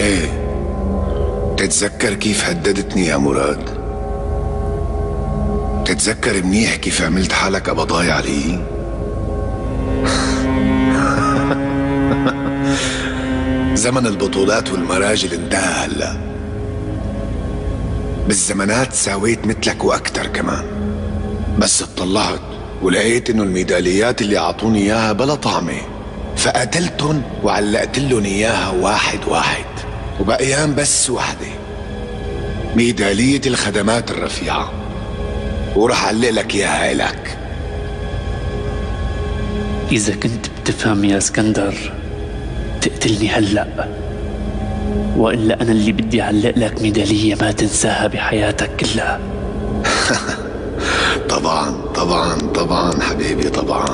إيه؟ تتذكر كيف هددتني يا مراد؟ تتذكر منيح كيف عملت حالك أبا ضايع لي؟ زمن البطولات والمراجل انتهى هلا. بالزمانات ساويت مثلك وأكتر كمان. بس اطلعت ولقيت إنه الميداليات اللي أعطوني إياها بلا طعمة. فقتلتن وعلقت لهم إياها واحد واحد. وبقيان بس وحده ميدالية الخدمات الرفيعة. وراح علق لك إياها إلك. إذا كنت بتفهم يا اسكندر تقتلني هلأ. وإلا أنا اللي بدي أعلق لك ميدالية ما تنساها بحياتك كلها. طبعا طبعا طبعا حبيبي طبعا.